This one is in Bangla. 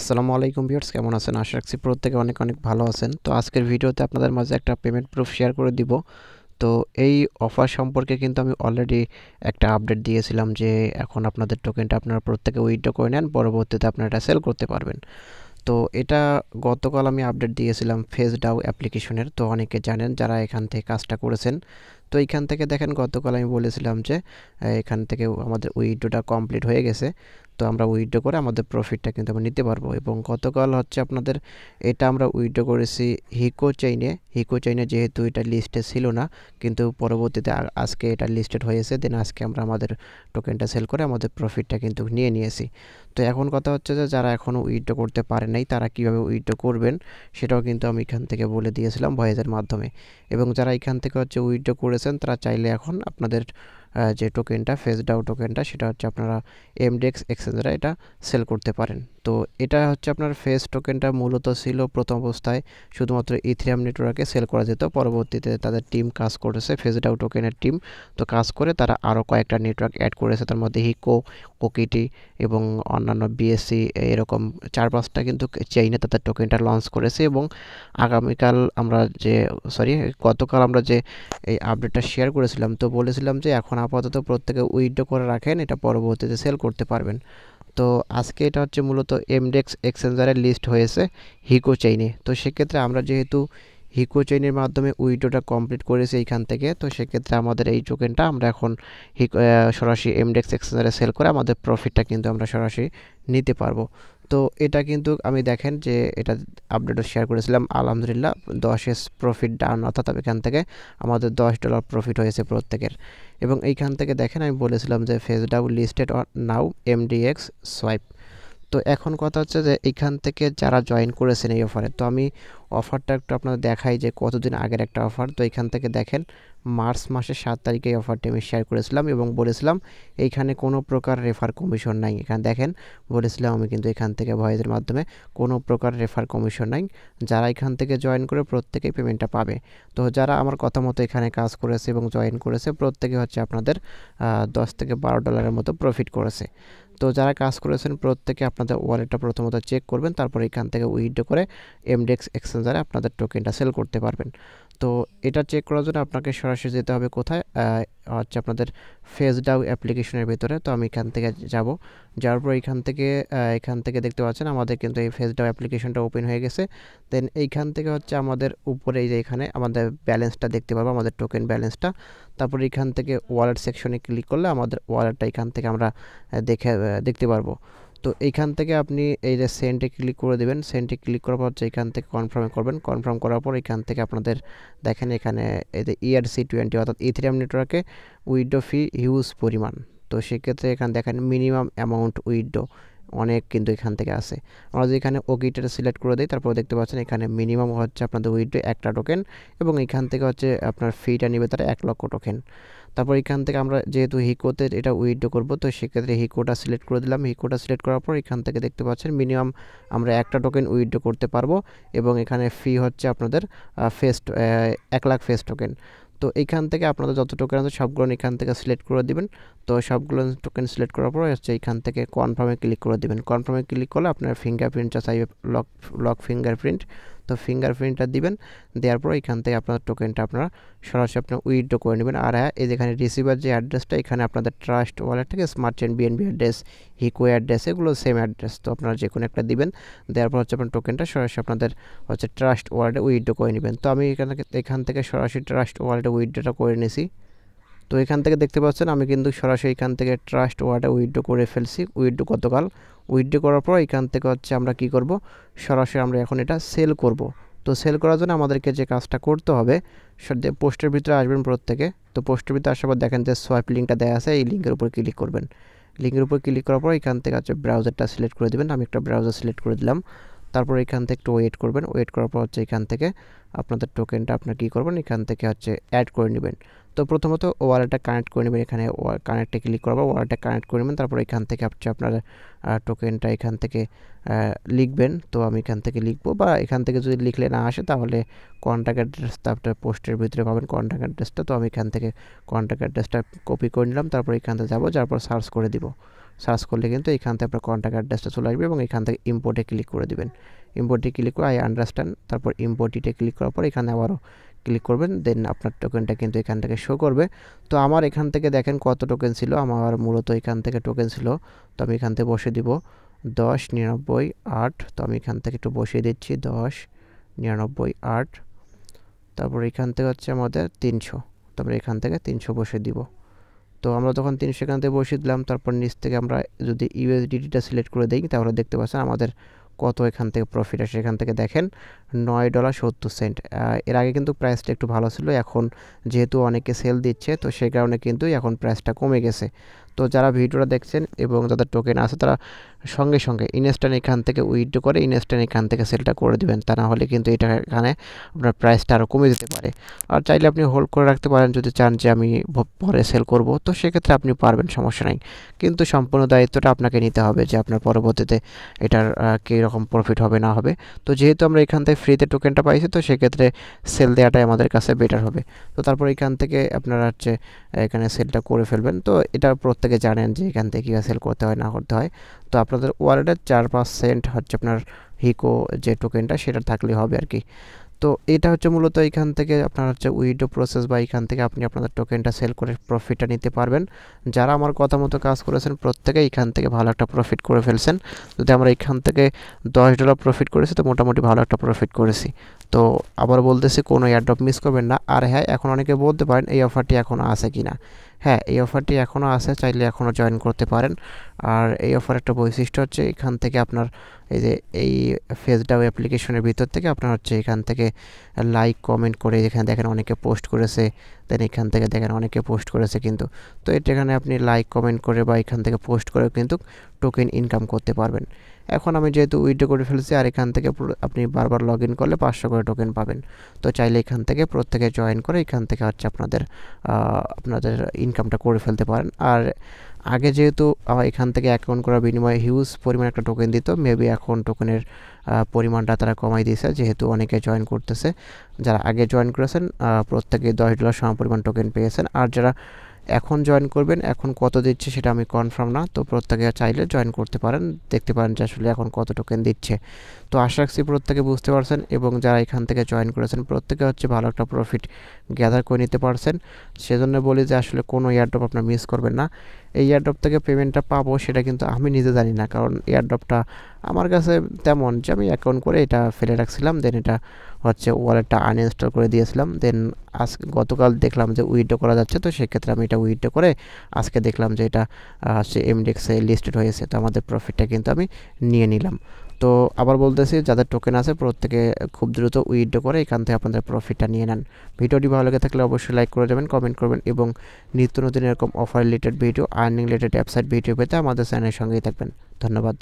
আসসালামু আলাইকুম ভিউয়ার্স, কেমন আছেন? আশা রাখছি প্রত্যেকে অনেক অনেক ভালো আছেন। তো আজকের ভিডিওতে আপনাদের মাঝে একটা পেমেন্ট প্রুফ শেয়ার করে দিব। তো এই অফার সম্পর্কে কিন্তু আমি অলরেডি একটা আপডেট দিয়েছিলাম যে এখন আপনাদের টোকেনটা আপনারা প্রত্যেকে উইথড্র করে নেন, পরবর্তীতে আপনারা এটা সেল করতে পারবেন। তো এটা গতকাল আমি আপডেট দিয়েছিলাম ফেস ডাউ অ্যাপ্লিকেশনের তো অনেকে জানেন যারা এখান থেকে কাজটা করেছেন তো এইখান থেকে দেখেন গতকাল আমি বলেছিলাম যে এখান থেকে আমাদের উইড্রোটা কমপ্লিট হয়ে গেছে। তো আমরা উইথড্র করে আমাদের প্রফিটটা কিন্তু আমরা নিতে পারব। এবং গতকাল হচ্ছে আপনাদের এটা আমরা উইথড্র করেছি হিকো চেইনে হিকো চেইনে যেহেতু এটা লিস্টে ছিল না, কিন্তু পরবর্তীতে আজকে এটা লিস্টেড হয়েছে দেন আজকে আমরা আমাদের টোকেনটা সেল করে আমাদের প্রফিটটা কিন্তু নিয়ে নিয়েছি। তো এখন কথা হচ্ছে যে, যারা এখনও উইথড্র করতে পারে নাই, তারা কীভাবে উইথড্র করবেন, সেটাও কিন্তু আমি এখান থেকে বলে দিয়েছিলাম ভয়েজের মাধ্যমে। এবং যারা এখান থেকে হচ্ছে উইথড্র করেছেন, তারা চাইলে এখন আপনাদের যে টোকেনটা ফেস ডাউ টোকেনটা সেটা হচ্ছে আপনারা এমডেক্স এক্সচেঞ্জরা এটা সেল করতে পারেন। তো এটা হচ্ছে আপনার ফেস টোকেনটা মূলত ছিল প্রথম অবস্থায় শুধুমাত্র ইথিরিয়াম নেটওয়ার্কে সেল করা যেত। পরবর্তীতে তাদের টিম কাজ করেছে ফেস ডাউ টোকেনের টিম তো কাজ করে তারা আরও কয়েকটা নেটওয়ার্ক অ্যাড করেছে। তার মধ্যে হিকো কোকিটি এবং অন্যান্য বিএসসি এরকম চার পাঁচটা কিন্তু চেইনে তাদের টোকেনটা লঞ্চ করেছে এবং আগামীকাল আমরা যে সরি গতকাল আমরা যে এই আপডেটটা শেয়ার করেছিলাম, তো বলেছিলাম যে এখন আপাতত প্রত্যেকে উইথড্র করে রাখেন, এটা পরবর্তীতে সেল করতে পারবেন। তো আজকে এটা হচ্ছে মূলত এমডেক্স এক্সচেঞ্জারের লিস্ট হয়েছে হিকো চেইনে তো সেক্ষেত্রে আমরা যেহেতু হিকো চেইনের মাধ্যমে উইডোটা কমপ্লিট করেছি এইখান থেকে। তো সেক্ষেত্রে আমাদের এই টোকেনটা আমরা এখন হিকো সরাসরি এমডেক্স এক্সচেঞ্জারে সেল করে আমাদের প্রফিটটা কিন্তু আমরা সরাসরি নিতে পারব। তো এটা কিন্তু আমি দেখেন যে এটা আপডেটও শেয়ার করেছিলাম, আলহামদুলিল্লাহ দশ প্রফিট ডাউন অর্থাৎ এখান থেকে আমাদের দশ ডলার প্রফিট হয়েছে প্রত্যেকের। এবং এইখান থেকে দেখেন আমি বলেছিলাম যে ফেস ডাউ লিস্টেড নাও এমডিএক্স সোয়াইপ তো এখন কথা হচ্ছে যে এইখান থেকে যারা জয়েন করেছেন এই অফারে তো আমি অফারটা একটু আপনাদের দেখাই যে কতদিন আগের একটা অফার তো এখান থেকে দেখেন, মার্চ মাসের সাত তারিখে এই অফারটি আমি শেয়ার করেছিলাম এবং বলেছিলাম এইখানে কোনো প্রকার রেফার কমিশন নাই। এখানে দেখেন, বলেছিলাম আমি কিন্তু এখান থেকে ভয়েসের মাধ্যমে কোনো প্রকার রেফার কমিশন নাই। যারা এখান থেকে জয়েন করে প্রত্যেকেই পেমেন্টটা পাবে। তো যারা আমার কথা মতো এখানে কাজ করেছে এবং জয়েন করেছে, প্রত্যেকে হচ্ছে আপনাদের দশ থেকে বারো ডলারের মতো প্রফিট করেছে। তো যারা কাজ করেছেন প্রত্যেকে আপনাদের ওয়ালেটটা প্রথমত চেক করবেন, তারপর এখান থেকে উইথড্র করে এমডেক্স এক্সচেঞ্জারে আপনাদের টোকেনটা সেল করতে পারবেন। তো এটা চেক করার জন্য আপনাকে সরাসরি যেতে হবে কোথায়? হচ্ছে আপনাদের ফেস ডাউ অ্যাপ্লিকেশনের ভিতরে। তো আমি এখান থেকে যাব। যাওয়ার পর এখান থেকে এখান থেকে দেখতে পাচ্ছেন আমাদের কিন্তু এই ফেস ডাউ অ্যাপ্লিকেশনটা ওপেন হয়ে গেছে। দেন এইখান থেকে হচ্ছে আমাদের উপরে এই যে এখানে আমাদের ব্যালেন্সটা দেখতে পারব আমাদের টোকেন ব্যালেন্সটা তারপর এখান থেকে ওয়ালেট সেকশনে ক্লিক করলে আমাদের ওয়ালেটটা এখান থেকে আমরা দেখে দেখতে পারব। তো এইখান থেকে আপনি এই যে সেন্টে ক্লিক করে দেবেন সেন্টে ক্লিক করার পর যে এখান থেকে কনফার্ম করবেন। কনফার্ম করার পর এখান থেকে আপনাদের দেখেন এখানে এই যে ইআরসি টোয়েন্টি অর্থাৎ ইথিরিয়াম নেটওয়ার্কে উইডো ফি হিউজ পরিমাণ। তো সেক্ষেত্রে এখানে দেখেন মিনিমাম অ্যামাউন্ট উইডো অনেক কিন্তু এখান থেকে আসে। আমরা যদি এখানে ওকিটা সিলেক্ট করে দিই, তারপর দেখতে পাচ্ছেন এখানে মিনিমাম হচ্ছে আপনাদের উইডো একটা টোকেন এবং এখান থেকে হচ্ছে আপনার ফিটা নেবে তারা এক লক্ষ টোকেন তারপর এখান থেকে আমরা যেহেতু হিকোতে এটা উইথড্র করব, তো সেক্ষেত্রে হিকোটা সিলেক্ট করে দিলাম। হিকোটা সিলেক্ট করার পর এখান থেকে দেখতে পাচ্ছেন মিনিমাম আমরা একটা টোকেন উইথড্র করতে পারব এবং এখানে ফি হচ্ছে আপনাদের ফেস্ট এক লাখ ফেস টোকেন তো এইখান থেকে আপনাদের যত টোকেন আছে সবগুলো এখান থেকে সিলেক্ট করে দিবেন। তো সবগুলো টোকেন সিলেক্ট করার পর হচ্ছে এইখান থেকে কনফার্মে ক্লিক করে দিবেন। কনফার্মে ক্লিক করলে আপনার ফিঙ্গারপ্রিন্টটা চাইবে লক লক ফিঙ্গারপ্রিন্ট তো ফিঙ্গারপ্রিন্টটা দিবেন, দেওয়ার পর এখান থেকে আপনার টোকেনটা আপনারা সরাসরি আপনার উইথড্র করে নেবেন। আর হ্যাঁ এই যেখানে রিসিভার যে অ্যাড্রেসটা এখানে আপনাদের ট্রাস্ট ওয়ালেট থেকে Smart Chain BNB address Heco address এগুলো সেম অ্যাড্রেস তো আপনারা যে কোনো একটা দিবেন, দেওয়ার পর হচ্ছে আপনার টোকেনটা সরাসরি আপনাদের হচ্ছে ট্রাস্ট ওয়ালেটে উইথড্র করে নেবেন। তো আমি এখান থেকে এখান থেকে সরাসরি ট্রাস্ট ওয়ালেটে উইথড্রটা করে নিয়েছি তো এখান থেকে দেখতে পাচ্ছেন, আমি কিন্তু সরাসরি এখান থেকে ট্রাস্ট ওয়ার্ডে উইথড্র করে ফেলছি। উইথড্র গতকাল উইথড্র করার পর এখান থেকে হচ্ছে আমরা কি করব? সরাসরি আমরা এখন এটা সেল করব। তো সেল করার জন্য আমাদেরকে যে কাজটা করতে হবে পোস্টের ভিতরে আসবেন প্রত্যেকে। তো পোস্টের ভিতরে আসার পর দেখেন যে সোয়াইপ লিঙ্কটা দেওয়া আছে, এই লিঙ্কের উপর ক্লিক করবেন। লিঙ্কের উপর ক্লিক করার পর এখান থেকে হচ্ছে ব্রাউজারটা সিলেক্ট করে দেবেন। আমি একটা ব্রাউজার সিলেক্ট করে দিলাম। তারপর এখান থেকে একটু ওয়েট করবেন। ওয়েট করার পর হচ্ছে এখান থেকে আপনাদের টোকেনটা আপনার কী করবেন? এখান থেকে হচ্ছে অ্যাড করে নেবেন। তো প্রথমত ওয়ালেটটা কানেক্ট করে নেবেন। এখানে কানেক্টে ক্লিক করব ওয়ালেটটা কানেক্ট করে নেবেন। তারপর এখান থেকে হচ্ছে আপনার টোকেনটা এখান থেকে লিখবেন। তো আমি এখান থেকে লিখব বা এখান থেকে যদি লিখলে না আসে তাহলে কন্ট্যাক্ট অ্যাড্রেসটা আপনার পোস্টের ভিতরে পাবেন কন্ট্যাক্ট অ্যাড্রেসটা তো আমি এখান থেকে কন্ট্যাক্ট অ্যাড্রেসটা কপি করে নিলাম। তারপর এখান থেকে যাব, যার পর সার্চ করে দিব। সার্চ করলে কিন্তু এখান থেকে আপনার কন্ট্যাক্ট অ্যাড্রেসটা চলে আসবে এবং এখান থেকে ইম্পোর্টে ক্লিক করে দেবেন। ইম্পোর্টে ক্লিক করে আই আন্ডারস্ট্যান্ড তারপর ইম্পোর্টিটে ক্লিক করার পর এখানে আবারও ক্লিক করবেন দেন আপনার টোকেনটা কিন্তু এখান থেকে শো করবে। তো আমার এখান থেকে দেখেন কত টোকেন ছিল, আমার মূলত এখান থেকে টোকেন ছিল, তো আমি এখান থেকে বসে দিব দশ নিরানব্বই আট, তো আমি এখান থেকে একটু বসিয়ে দিচ্ছি দশ নিরানব্বই আট, তারপর এখান থেকে হচ্ছে আমাদের তিনশো তারপরে এখান থেকে তিনশো বসে দিব। তো আমরা তখন তিনশো এখান থেকে বসিয়ে দিলাম, তারপর নিচ থেকে আমরা যদি ইউএসডিটিটা সিলেক্ট করে দিই, তাহলে দেখতে পাচ্ছেন আমাদের কত এখান থেকে প্রফিট আসে এখান থেকে দেখেন নয় ডলার সত্তর সেন্ট। এর আগে কিন্তু প্রাইসটা একটু ভালো ছিল, এখন যেহেতু অনেকে সেল দিচ্ছে, তো সেই কারণে কিন্তু এখন প্রাইসটা কমে গেছে। তো যারা ভিডিওটা দেখছেন এবং যাদের টোকেন আছে, তারা সঙ্গে সঙ্গে ইনস্ট্যান্ট এখান থেকে উইথড্র করে ইনস্ট্যান্ট এখান থেকে সেলটা করে দেবেন। তা না হলে কিন্তু এটা এখানে আপনার প্রাইসটা আরও কমে যেতে পারে। আর চাইলে আপনি হোল্ড করে রাখতে পারেন যদি চান যে আমি পরে সেল করব। তো সেক্ষেত্রে আপনি পারবেন, সমস্যা নাই। কিন্তু সম্পূর্ণ দায়িত্বটা আপনাকে নিতে হবে যে আপনার পরবর্তীতে এটার কী রকম প্রফিট হবে, না হবে। তো যেহেতু আমরা এখান থেকে ফ্রিতে টোকেনটা পাইছি, তো সেক্ষেত্রে সেল দেওয়াটাই আমাদের কাছে বেটার হবে। তো তারপর এখান থেকে আপনারা হচ্ছে, এখানে সেলটা করে ফেলবেন। তো এটা প্রত্যেকে জানেন যে এখান থেকে কীভাবে সেল করতে হয়, না করতে হয়। তো আপনাদের ওয়ালেটের চার পাঁচ সেন্ট হচ্ছে আপনার হিকো যে টোকেনটা সেটা থাকলে হবে আর কি তো এটা হচ্ছে মূলত এখান থেকে আপনার হচ্ছে উইডো প্রসেস বা এখান থেকে আপনি আপনাদের টোকেনটা সেল করে প্রফিটটা নিতে পারবেন। যারা আমার কথা মতো কাজ করেছেন প্রত্যেকে এখান থেকে ভালো একটা প্রফিট করে ফেলছেন। যদি আমরা এখান থেকে দশ ডলার প্রফিট করেছি, তো মোটামুটি ভালো একটা প্রফিট করেছি। তো আবার বলতেছি, কোনো এয়ারড্রপ মিস করবেন না। আর হ্যাঁ এখন অনেকে বলতে পারেন, এই অফারটি এখনও আছে কি না হ্যাঁ এই অফারটি এখনও আছে, চাইলে এখনও জয়েন করতে পারেন। আর এই অফার একটা বৈশিষ্ট্য হচ্ছে, এখান থেকে আপনার এই যে এই ফেসডাও অ্যাপ্লিকেশনের ভিতর থেকে আপনার হচ্ছে এখান থেকে লাইক কমেন্ট করে এখানে দেখেন অনেকে পোস্ট করেছে দেন এখান থেকে দেখেন অনেকে পোস্ট করেছে কিন্তু। তো এটা এখানে আপনি লাইক কমেন্ট করে বা এখান থেকে পোস্ট করে কিন্তু টোকেন ইনকাম করতে পারবেন। এখন আমি যেহেতু উইড্রো করে ফেলেছি, আর এখান থেকে আপনি বারবার লগ ইন করলে পাঁচশো করে টোকেন পাবেন। তো চাইলে এখান থেকে প্রত্যেকে জয়েন করে এখান থেকে হচ্ছে আপনাদের আপনাদের ইনকামটা করে ফেলতে পারেন। আর আগে যেহেতু এখান থেকে অ্যাকাউন্ট করার বিনিময়ে হিউজ পরিমাণ একটা টোকেন দিত মেবি এখন টোকেনের পরিমাণটা তারা কমাই দিয়েছে, যেহেতু অনেকে জয়েন করতেছে। যারা আগে জয়েন করেছেন প্রত্যেকে দশ ডলার সম পরিমাণ টোকেন পেয়েছেন। আর যারা এখন জয়েন করবেন, এখন কত দিচ্ছে সেটা আমি কনফার্ম না, তো প্রত্যেকে চাইলে জয়েন করতে পারেন। দেখতে পারেন যে আসলে এখন কত টোকেন দিচ্ছে। তো আশা রাখছি প্রত্যেকে বুঝতে পারছেন এবং যারা এখান থেকে জয়েন করেছেন, প্রত্যেকে হচ্ছে ভালো একটা প্রফিট গ্যাদার করে নিতে পারছেন। সেজন্য বলি যে আসলে কোনো এয়ারড্রপ আপনার মিস করবেন না। এই এয়ারড্রপ থেকে পেমেন্টটা পাবো সেটা কিন্তু আমি নিজে জানি না। কারণ এয়ারড্রপটা আমার কাছে তেমন যে আমি অ্যাকাউন্ট করে এটা ফেলে রাখছিলাম দেন এটা হচ্ছে ওয়ালেটটা আনইনস্টল করে দিয়েছিলাম। দেন আজ গতকাল দেখলাম যে উইড্রো করা যাচ্ছে, তো সেক্ষেত্রে আমি এটা উইড্রো করে আজকে দেখলাম যে এটা হচ্ছে এমডেক্সে লিস্টেড হয়েছে। তো আমাদের প্রফিটটা কিন্তু আমি নিয়ে নিলাম। তো আবার বলতেছি, যাদের টোকেন আছে প্রত্যেকে খুব দ্রুত উইথড্র করে এখান থেকে আপনাদের প্রফিটটা নিয়ে নেন। ভিডিওটি ভালো লেগে থাকলে অবশ্যই লাইক করে দেবেন কমেন্ট করবেন এবং নিত্য নতুন এরকম offer related video earning related website video পেতে আমাদের চ্যানেলের সঙ্গেই থাকবেন। ধন্যবাদ।